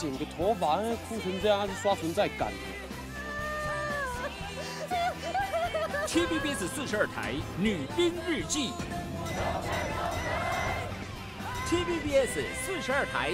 剪个头发哭成这样是刷存在感 tvbs 四十二台女兵日记。Tvbs 四十二台。